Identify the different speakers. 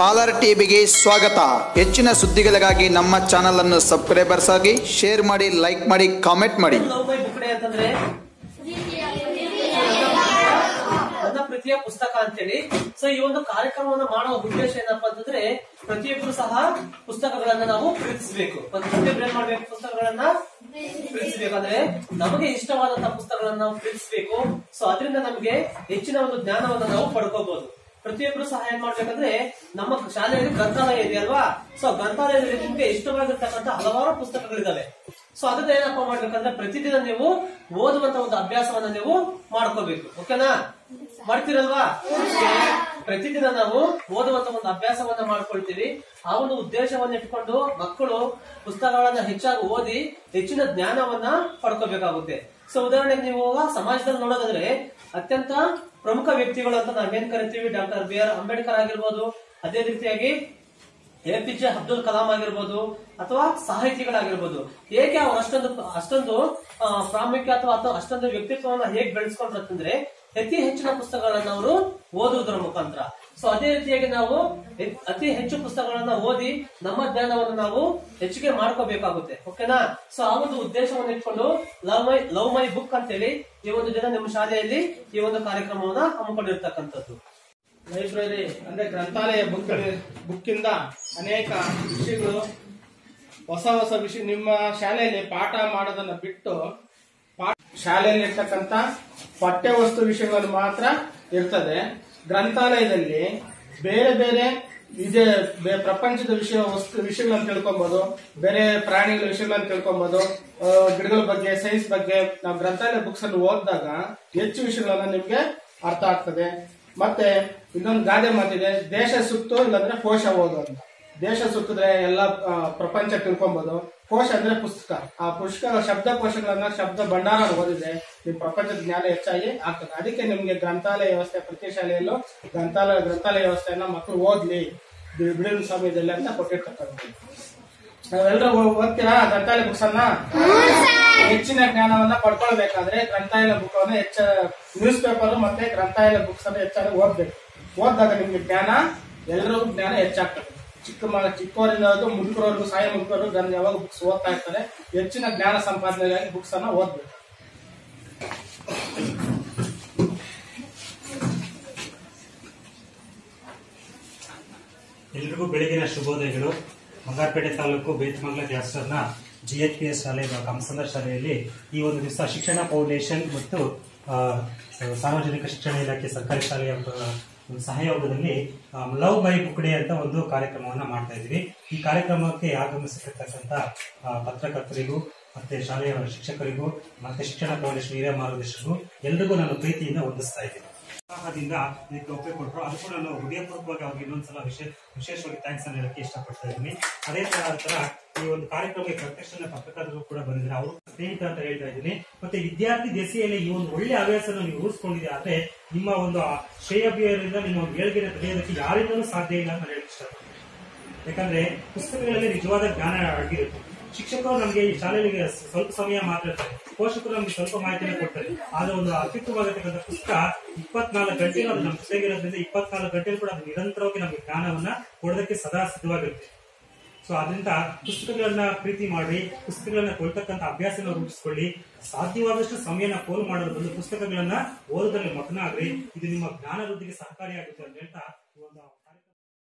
Speaker 1: ಪಾಲರ್ ಟಿವಿಗೆ ಸ್ವಾಗತ. ಹೆಚ್ಚಿನ ಸುದ್ದಿಗಳಿಗಾಗಿ ನಮ್ಮ ಚಾನಲ್ ಅನ್ನು ಸಬ್ಸ್ಕ್ರೈಬರ್ಸ್ ಆಗಿ ಶೇರ್ ಮಾಡಿ, ಲೈಕ್ ಮಾಡಿ, ಕಾಮೆಂಟ್ ಮಾಡಿ.
Speaker 2: ಪ್ರತಿಯ ಪುಸ್ತಕ ಅಂತೇಳಿ. ಸೊ ಈ ಒಂದು ಕಾರ್ಯಕ್ರಮವನ್ನು ಮಾಡುವ ಉದ್ದೇಶ ಏನಪ್ಪಾ ಅಂತಂದ್ರೆ, ಪ್ರತಿಯೊಬ್ಬರು ಸಹ ಪುಸ್ತಕಗಳನ್ನ ನಾವು ಪ್ರೀತಿಸಬೇಕು. ಪ್ರತಿಯೊಬ್ಬರು ಏನ್ ಮಾಡ್ಬೇಕು ಪುಸ್ತಕಗಳನ್ನ? ಪ್ರೀತಿಸಬೇಕಂದ್ರೆ ನಮಗೆ ಇಷ್ಟವಾದಂತಹ ಪುಸ್ತಕಗಳನ್ನ ನಾವು ಪ್ರೀತಿಸಬೇಕು. ಸೊ ಅದರಿಂದ ನಮಗೆ ಹೆಚ್ಚಿನ ಒಂದು ಜ್ಞಾನವನ್ನು ನಾವು ಪಡ್ಕೋಬಹುದು ಪ್ರತಿಯೊಬ್ಬರು ಸಹ ಏನ್ ಮಾಡ್ಬೇಕಂದ್ರೆ ನಮ್ಮ ಶಾಲೆಯಲ್ಲಿ ಗ್ರಂಥಾಲಯ ಇದೆ ಅಲ್ವಾ? ಸೊ ಗ್ರಂಥಾಲಯದಲ್ಲಿ ನಿಮ್ಗೆ ಇಷ್ಟವಾಗಿರ್ತಕ್ಕಂಥ ಹಲವಾರು ಪುಸ್ತಕಗಳಿದಾವೆ. ಸೊ ಅದನ್ನ ಏನಪ್ಪಾ ಮಾಡ್ಬೇಕಂದ್ರೆ ಪ್ರತಿದಿನ ನೀವು ಓದುವಂತ ಒಂದು ಅಭ್ಯಾಸವನ್ನ ನೀವು ಮಾಡ್ಕೋಬೇಕು. ಓಕೆನಾ? ಮಾಡ್ತೀರಲ್ವಾ? ಪ್ರತಿದಿನ ನಾವು ಓದುವಂತ ಒಂದು ಅಭ್ಯಾಸವನ್ನ ಮಾಡ್ಕೊಳ್ತೀವಿ. ಆ ಒಂದು ಉದ್ದೇಶವನ್ನ ಇಟ್ಕೊಂಡು ಮಕ್ಕಳು ಪುಸ್ತಕಗಳನ್ನ ಹೆಚ್ಚಾಗಿ ಓದಿ ಹೆಚ್ಚಿನ ಜ್ಞಾನವನ್ನ ಪಡ್ಕೋಬೇಕಾಗುತ್ತೆ. ಸೊ ಉದಾಹರಣೆಗೆ ನೀವು ಸಮಾಜದಲ್ಲಿ ನೋಡೋದಾದ್ರೆ ಅತ್ಯಂತ ಪ್ರಮುಖ ವ್ಯಕ್ತಿಗಳು ಅಂತ ನಾವೇನ್ ಕರಿತೀವಿ? ಡಾಕ್ಟರ್ ಬಿ ಆರ್ ಅಂಬೇಡ್ಕರ್ ಆಗಿರ್ಬೋದು, ಅದೇ ರೀತಿಯಾಗಿ A P J Abdul Kalam ಆಗಿರ್ಬೋದು, ಅಥವಾ ಸಾಹಿತಿಗಳಾಗಿರ್ಬೋದು ಏಕೆ ಅವ್ರು ಅಷ್ಟೊಂದು ಅಷ್ಟೊಂದು ಪ್ರಾಮುಖ್ಯ ಅಥವಾ ಅಷ್ಟೊಂದು ವ್ಯಕ್ತಿತ್ವವನ್ನು ಹೇಗೆ ಬೆಳೆಸ್ಕೊಂಡ್ರೆ ಅತಿ ಹೆಚ್ಚಿನ ಪುಸ್ತಕಗಳನ್ನ ಅವರು ಓದುವುದರ ಮುಖಾಂತರ. ಸೊ ಅದೇ ರೀತಿಯಾಗಿ ನಾವು ಅತಿ ಹೆಚ್ಚು ಪುಸ್ತಕಗಳನ್ನ ಓದಿ ನಮ್ಮ ಜ್ಞಾನವನ್ನು ನಾವು ಹೆಚ್ಚಿಗೆ ಮಾಡ್ಕೋಬೇಕಾಗುತ್ತೆ. ಓಕೆನಾ? ಸೊ ಆ ಒಂದು ಉದ್ದೇಶವನ್ನು ಇಟ್ಕೊಂಡು love my love my book ಅಂತೇಳಿ ಈ ಒಂದು ದಿನ ನಿಮ್ಮ ಶಾಲೆಯಲ್ಲಿ ಈ ಒಂದು ಕಾರ್ಯಕ್ರಮವನ್ನ ಹಮ್ಮಿಕೊಂಡಿರ್ತಕ್ಕಂಥದ್ದು.
Speaker 3: ಲೈಬ್ರರಿ, ಅಂದ್ರೆ ಗ್ರಂಥಾಲಯ ಬುಕ್ ಬುಕ್ಕಿಂದ ಅನೇಕ ವಿಷಯಗಳು, ಹೊಸ ಹೊಸ ವಿಷಯ ನಿಮ್ಮ ಶಾಲೆಯಲ್ಲಿ ಪಾಠ ಮಾಡೋದನ್ನ ಬಿಟ್ಟು ಶಾಲೆಯಲ್ಲಿ ಇರ್ತಕ್ಕಂಥ ಪಠ್ಯ ವಸ್ತು ವಿಷಯಗಳು ಮಾತ್ರ ಇರ್ತದೆ. ಗ್ರಂಥಾಲಯದಲ್ಲಿ ಬೇರೆ ಬೇರೆ ಇದೆ ಪ್ರಪಂಚದ ವಿಷಯ ವಸ್ತು, ವಿಷಯಗಳನ್ನ ತಿಳ್ಕೊಬಹುದು ಬೇರೆ ಪ್ರಾಣಿಗಳ ವಿಷಯಗಳನ್ನ ತಿಳ್ಕೊಬಹುದು ಗಿಡಗಳ ಬಗ್ಗೆ ಸೈನ್ಸ್ ಬಗ್ಗೆ ನಾವು ಗ್ರಂಥಾಲಯ ಬುಕ್ಸ್ ಅಲ್ಲಿ ಓದಿದಾಗ ಹೆಚ್ಚು ವಿಷಯಗಳನ್ನ ನಿಮ್ಗೆ ಅರ್ಥ ಆಗ್ತದೆ. ಮತ್ತೆ ಇನ್ನೊಂದು ಗಾದೆ ಮಾತಿದೆ. ದೇಶ ಸುತ್ತು ಇಲ್ಲಾಂದ್ರೆ ಕೋಶ ಓದು ಅಂತ. ದೇಶ ಸುತ್ತಿದ್ರೆ ಎಲ್ಲ ಪ್ರಪಂಚ ತಿಳ್ಕೊಬೋದು. ಕೋಶ ಅಂದ್ರೆ ಪುಸ್ತಕ. ಆ ಪುಸ್ತಕ ಶಬ್ದಕೋಶಗಳನ್ನ ಶಬ್ದ ಭಂಡಾರ ಓದಿದ್ರೆ ನಿಮ್ ಪ್ರಪಂಚದ ಜ್ಞಾನ ಹೆಚ್ಚಾಗಿ ಆಗ್ತದೆ. ಅದಕ್ಕೆ ನಿಮ್ಗೆ ಗ್ರಂಥಾಲಯ ವ್ಯವಸ್ಥೆ, ಪ್ರತಿ ಶಾಲೆಯಲ್ಲೂ ಗ್ರಂಥಾಲಯ ಗ್ರಂಥಾಲಯ ವ್ಯವಸ್ಥೆಯನ್ನ ಮಕ್ಕಳು ಓದ್ಲಿ. ಬಿಡಿನ ಸಮಯದಲ್ಲಿ ಅಂತ ಕೊಟ್ಟಿರ್ತಕ್ಕಂಥದ್ದು. ನಾವೆಲ್ಲರೂ ಓದ್ತೀರಾ? ಗ್ರಂಥಾಲಯ ಬುಕ್ಸ್ ಅನ್ನ? ಹೆಚ್ಚಿನ ಜ್ಞಾನವನ್ನ ಪಡ್ಕೊಳ್ಬೇಕಾದ್ರೆ ಗ್ರಂಥಾಲಯ ಬುಕ್ ಅನ್ನ ಹೆಚ್ಚ ನ್ಯೂಸ್ ಪೇಪರ್ ಮತ್ತೆ ಗ್ರಂಥಾಲಯ ಬುಕ್ಸ್ ಅನ್ನ ಹೆಚ್ಚಾಗಿ ಓದ್ಬೇಕು. ಓದಿದಾಗ ನಿಮ್ಗೆ ಜ್ಞಾನ ಎಲ್ಲರಿಗೂ ಜ್ಞಾನ ಹೆಚ್ಚಾಗ್ತದೆ. ಚಿಕ್ಕ ಮ ಚಿಕ್ಕವರಿಂದ ಮುದುಕರವರೆಗೂ ಸಹಾಯ ಮುದುಕರು ಗ್ರಂಥ ಯಾವಾಗ ಬುಕ್ಸ್ ಓದ್ತಾ ಇರ್ತಾರೆ, ಹೆಚ್ಚಿನ ಜ್ಞಾನ ಸಂಪಾದನೆಗಾಗಿ ಬುಕ್ಸ್ ಅನ್ನ ಓದ್ಬೇಕು.
Speaker 4: ಎಲ್ರಿಗೂ ಬೆಳಗಿನ ಶುಭೋದಯಗಳು. ಬಂಗಾರಪೇಟೆ ತಾಲೂಕು ಬೇತಮಂಗಲ ಕ್ಲಾಸ್ಟರ್ನ ಜಿ ಎಚ್ ಪಿ ಎಸ್ ಶಾಲೆ ಕಮಸಂದ್ರ ಶಾಲೆಯಲ್ಲಿ ಈ ಒಂದು ದಿವಸ ಶಿಕ್ಷಣ ಫೌಂಡೇಶನ್ ಮತ್ತು ಸಾರ್ವಜನಿಕ ಶಿಕ್ಷಣ ಇಲಾಖೆ ಸರ್ಕಾರಿ ಶಾಲೆಯ ಒಂದು ಸಹಯೋಗದಲ್ಲಿ ಲವ್ ಮೈ ಬುಕ್ಡೆ ಅಂತ ಒಂದು ಕಾರ್ಯಕ್ರಮವನ್ನು ಮಾಡ್ತಾ ಇದ್ದೀವಿ. ಈ ಕಾರ್ಯಕ್ರಮಕ್ಕೆ ಆಗಮಿಸಿರ್ತಕ್ಕಂಥ ಪತ್ರಕರ್ತರಿಗೂ, ಮತ್ತೆ ಶಾಲೆಯ ಶಿಕ್ಷಕರಿಗೂ, ಮತ್ತೆ ಶಿಕ್ಷಣ ಫೌಂಡೇಶನ್ ಹಿರಿಯ ಮಾರ್ಗದರ್ಶಕರು ಎಲ್ರಿಗೂ ನಾನು ಪ್ರೀತಿಯಿಂದ ವಂದಿಸ್ತಾ ಇದ್ದೀನಿ. ಉತ್ಸಾಹದಿಂದ ಇದಕ್ಕೆ ಒಪ್ಪಿಗೆ ಅದು ಕೂಡ ನಾವು ಹೃದಯಪೂರ್ವಕವಾಗಿ ಅವ್ರಿಗೆ ಇನ್ನೊಂದ್ಸಲ ವಿಶೇಷ ವಿಶೇಷವಾಗಿ ಥ್ಯಾಂಕ್ಸ್ ಅನ್ನ ಹೇಳಕ್ಕೆ ಇಷ್ಟಪಡ್ತಾ ಇದ್ದೀನಿ. ಅದೇ ತರ ಈ ಒಂದು ಕಾರ್ಯಕ್ರಮಕ್ಕೆ ಪ್ರತ್ಯಕ್ಷ ಪತ್ರಕರ್ತರು ಕೂಡ ಬಂದಿದ್ದಾರೆ. ಅವರು ಸ್ನೇಹಿತ ಅಂತ ಹೇಳ್ತಾ ಇದ್ದೀನಿ. ಮತ್ತೆ ವಿದ್ಯಾರ್ಥಿ ದೆಸೆಯಲ್ಲಿ ಈ ಒಂದು ಒಳ್ಳೆ ಹವ್ಯಾಸನ ನೀವು ರೂಢಿಸ್ಕೊಂಡಿದೆ ಆದ್ರೆ ನಿಮ್ಮ ಒಂದು ಶ್ರೇಯಭಿಯರಿಂದ ನಿಮ್ಮ ಒಂದು ಏಳ್ಗೆನ ತೆಗೆಯೋದಕ್ಕೆ ಯಾರಿಂದಲೂ ಸಾಧ್ಯ ಇಲ್ಲ ಅಂತ ಹೇಳಿ ಹೇಳಕ್ಕೆ ಇಷ್ಟಪಡ್ತೀನಿ. ಯಾಕಂದ್ರೆ ಪುಸ್ತಕಗಳಲ್ಲಿ ನಿಜವಾದ ಜ್ಞಾನ ಅಡಗಿರುತ್ತೆ. ಶಿಕ್ಷಕರು ನಮಗೆ ಈ ಶಾಲೆಗಳಿಗೆ ಸ್ವಲ್ಪ ಸಮಯ ಮಾತಾಡ್ತಾರೆ ಪೋಷಕರು ನಮಗೆ ಸ್ವಲ್ಪ ಮಾಹಿತಿನ ಕೊಡ್ತಾರೆ. ಆದ್ರೆ ಒಂದು ಅತ್ಯುತ್ತಮವಾಗಿರ್ತಕ್ಕಂಥ ಪುಸ್ತಕ ಇಪ್ಪತ್ನಾಲ್ಕು ಗಂಟೆ ಅದು ನಮ್ಮ ಜೊತೆಗಿರೋದ್ರಿಂದ ಇಪ್ಪತ್ನಾಲ್ಕು ಗಂಟೆ ಕೂಡ ಅದು ನಿರಂತರವಾಗಿ ನಮಗೆ ಜ್ಞಾನವನ್ನ ಕೊಡೋದಕ್ಕೆ ಸದಾ ಸಿದ್ಧವಾಗಿರುತ್ತೆ. ಸೊ ಅದರಿಂದ ಪುಸ್ತಕಗಳನ್ನ ಪ್ರೀತಿ ಮಾಡಿ, ಪುಸ್ತಕಗಳನ್ನ ಕೊಳ್ತಕ್ಕಂಥ ಅಭ್ಯಾಸನ ರೂಪಿಸ್ಕೊಳ್ಳಿ. ಸಾಧ್ಯವಾದಷ್ಟು ಸಮಯನ ಪೋಲು ಮಾಡೋದ್ರ ಬದಲು ಪುಸ್ತಕಗಳನ್ನ ಓದೋದ್ರಲ್ಲಿ ಮಗ್ನ ಆಗ್ರಿ ಇದು ನಿಮ್ಮ ಜ್ಞಾನ ವೃದ್ಧಿಗೆ ಸಹಕಾರಿಯಾಗುತ್ತೆ ಅಂತ ಹೇಳ್ತಾ ಒಂದು